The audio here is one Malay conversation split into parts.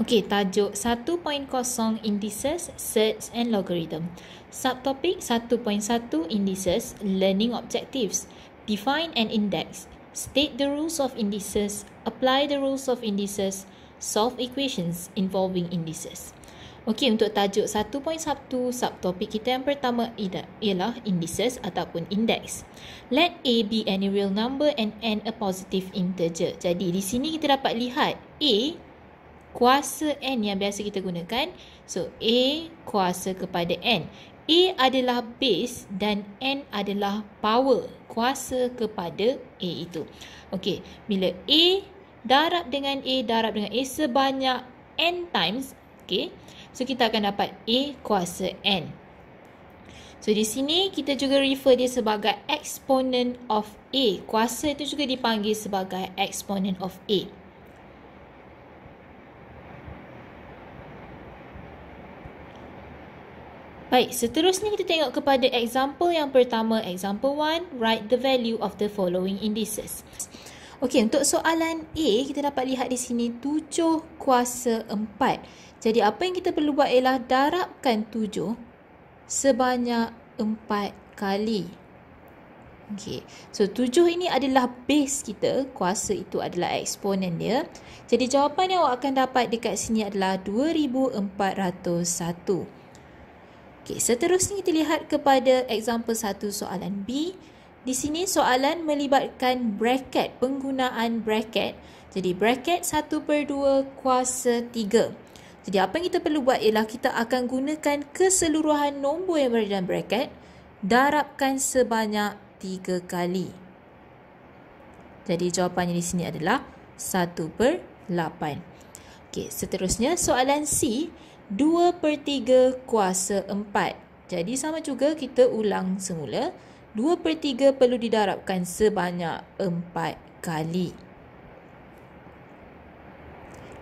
Okey, tajuk 1.0 Indices, Search and Logarithm. Subtopik 1.1 Indices, Learning Objectives. Define an index. State the rules of indices. Apply the rules of indices. Solve equations involving indices. Okey, untuk tajuk 1.1 subtopik kita yang pertama ialah indices ataupun index. Let A be any real number and N a positive integer. Jadi, di sini kita dapat lihat A kuasa N yang biasa kita gunakan. So, A kuasa kepada N. A adalah base dan N adalah power kuasa kepada A itu. Okey, bila A darab dengan A darab dengan A sebanyak N times, okey, so kita akan dapat A kuasa N. So, di sini kita juga refer dia sebagai exponent of A. Kuasa itu juga dipanggil sebagai exponent of A. Baik, seterusnya kita tengok kepada example yang pertama. Example 1, write the value of the following indices. Okey, untuk soalan A, kita dapat lihat di sini 7 kuasa 4. Jadi, apa yang kita perlu buat ialah darabkan 7 sebanyak 4 kali. Okey, so 7 ini adalah base kita. Kuasa itu adalah eksponen dia. Jadi, jawapan yang awak akan dapat dekat sini adalah 2401. Okey, seterusnya kita lihat kepada example satu soalan B. Di sini soalan melibatkan bracket, penggunaan bracket. Jadi bracket 1 per 2 kuasa 3. Jadi apa yang kita perlu buat ialah kita akan gunakan keseluruhan nombor yang berada dalam bracket. Darabkan sebanyak 3 kali. Jadi jawapannya di sini adalah 1 per 8. Okey, seterusnya soalan C. 2 per 3 kuasa 4. Jadi sama juga kita ulang semula. 2 per 3 perlu didarabkan sebanyak 4 kali.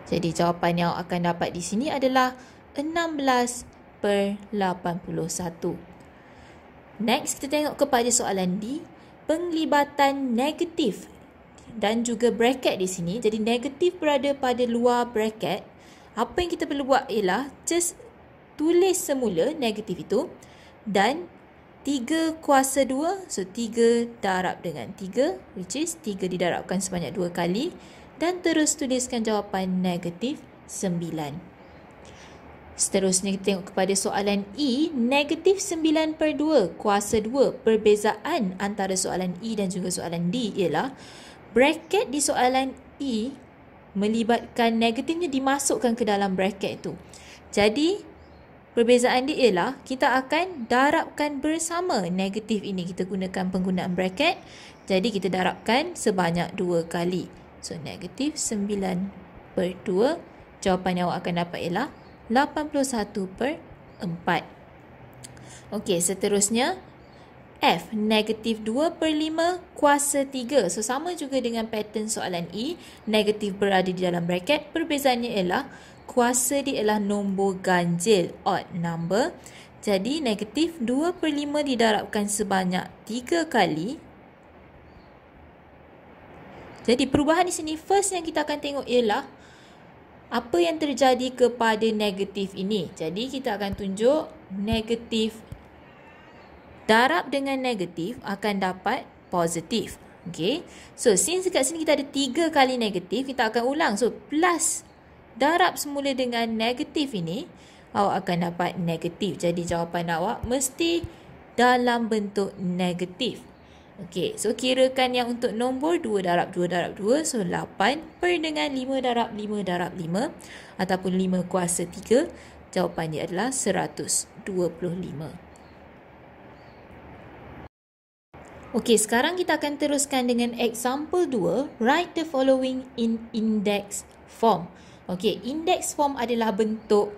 Jadi jawapan yang akan dapat di sini adalah 16 per 81. Next kita tengok kepada soalan D. Penglibatan negatif dan juga bracket di sini. Jadi negatif berada pada luar bracket apa yang kita perlu buat ialah just tulis semula negatif itu dan 3 kuasa 2 so 3 darab dengan 3 which is 3 didarabkan sebanyak 2 kali dan terus tuliskan jawapan negatif 9 Seterusnya kita tengok kepada soalan E, negatif 9 per 2 kuasa 2. Perbezaan antara soalan E dan juga soalan D ialah bracket di soalan E melibatkan negatifnya dimasukkan ke dalam bracket tu. Jadi, perbezaan dia ialah kita akan darabkan bersama negatif ini. Kita gunakan penggunaan bracket. Jadi, kita darabkan sebanyak dua kali. So, negatif 9 per 2. Jawapan yang awak akan dapat ialah 81 per 4. Okey, seterusnya F negatif 2 per 5 kuasa 3. So sama juga dengan pattern soalan E. Negatif berada di dalam bracket. Perbezaannya ialah kuasa dia ialah nombor ganjil odd number. Jadi negatif 2 per 5 didarabkan sebanyak 3 kali. Jadi perubahan di sini first yang kita akan tengok ialah apa yang terjadi kepada negatif ini. Jadi kita akan tunjuk negatif darab dengan negatif akan dapat positif. Okay. So, since dekat sini kita ada tiga kali negatif, kita akan ulang. So, plus darab semula dengan negatif ini, awak akan dapat negatif. Jadi, jawapan awak mesti dalam bentuk negatif. Okay. So, kirakan yang untuk nombor 2 darab 2 darab 2. So, 8 per dengan 5 darab 5 darab 5. Ataupun 5 kuasa 3. Jawapannya adalah 125. Okey, sekarang kita akan teruskan dengan example 2. Write the following in index form. Okey, index form adalah bentuk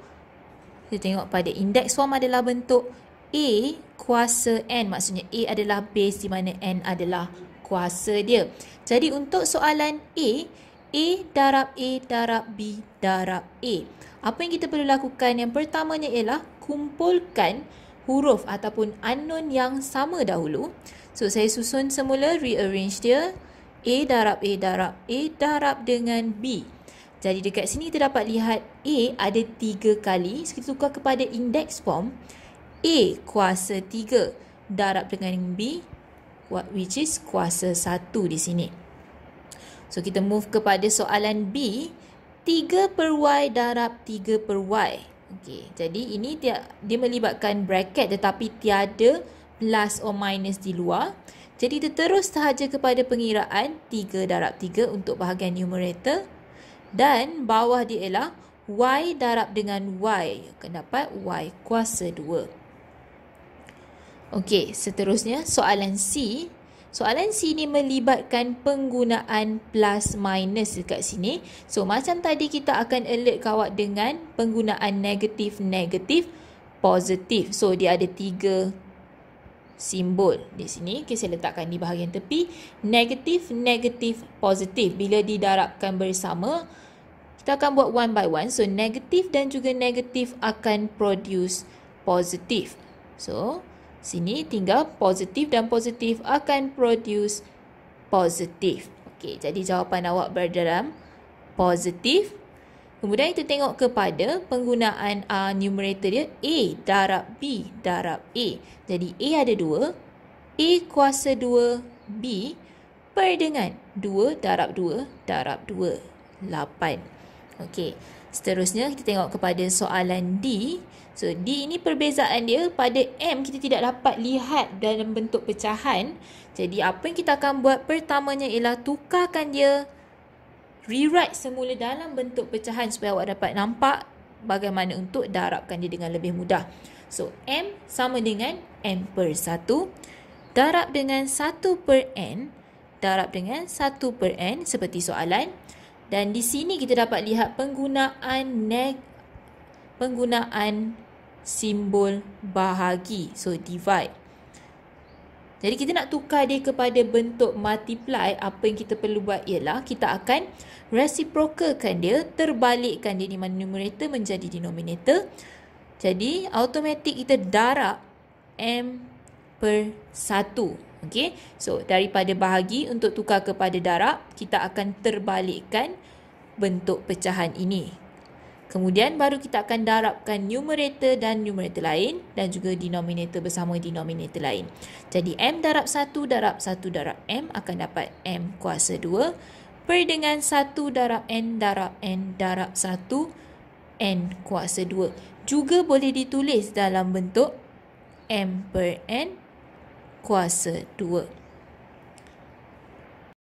kita tengok pada index form adalah bentuk A kuasa N. Maksudnya A adalah base di mana N adalah kuasa dia. Jadi untuk soalan A, A darab A darab B darab A. Apa yang kita perlu lakukan? Yang pertamanya ialah kumpulkan huruf ataupun unknown yang sama dahulu. So saya susun semula rearrange dia A darab A darab A darab dengan B. Jadi dekat sini kita dapat lihat A ada 3 kali. So kita tukar kepada index form. A kuasa 3 darab dengan B which is kuasa 1 di sini. So kita move kepada soalan B. 3 per Y darab 3 per Y. Okay, jadi ini dia, dia melibatkan bracket tetapi tiada plus or minus di luar. Jadi kita terus sahaja kepada pengiraan 3 darab 3 untuk bahagian numerator. Dan bawah dia ialah Y darab dengan Y. Akan dapat Y kuasa 2. Okey, seterusnya soalan C. Soalan C ni melibatkan penggunaan plus minus dekat sini. So macam tadi kita akan alert kawat dengan penggunaan negatif, negatif, positif. So dia ada tiga simbol di sini. Okay, saya letakkan di bahagian tepi. Negatif, negatif, positif. Bila didarabkan bersama, kita akan buat one by one. So, negatif dan juga negatif akan produce positif. So, sini tinggal positif dan positif akan produce positif. Okay, jadi jawapan awak berada dalam positif Kemudian kita tengok kepada penggunaan uh, numerator dia A darab B darab A. Jadi A ada 2. A kuasa 2 B per dengan 2 darab 2 darab 2. 8. Okey. Seterusnya kita tengok kepada soalan D. So D ini perbezaan dia pada M kita tidak dapat lihat dalam bentuk pecahan. Jadi apa yang kita akan buat pertamanya ialah tukarkan dia rewrite semula dalam bentuk pecahan supaya awak dapat nampak bagaimana untuk darabkan dia dengan lebih mudah. So, M sama dengan M per 1. Darab dengan 1 per N. Darab dengan 1 per N seperti soalan. Dan di sini kita dapat lihat penggunaan neg penggunaan simbol bahagi. So, divide. Jadi kita nak tukar dia kepada bentuk multiply, apa yang kita perlu buat ialah kita akan reciprocalkan dia, terbalikkan dia di mana numerator menjadi denominator. Jadi automatik kita darab M per 1. Okay. So daripada bahagi untuk tukar kepada darab, kita akan terbalikkan bentuk pecahan ini. Kemudian baru kita akan darabkan numerator dan numerator lain dan juga denominator bersama denominator lain. Jadi M darab 1 darab 1 darab M akan dapat M kuasa 2 per dengan 1 darab N darab N darab 1 N kuasa 2. Juga boleh ditulis dalam bentuk M per N kuasa 2.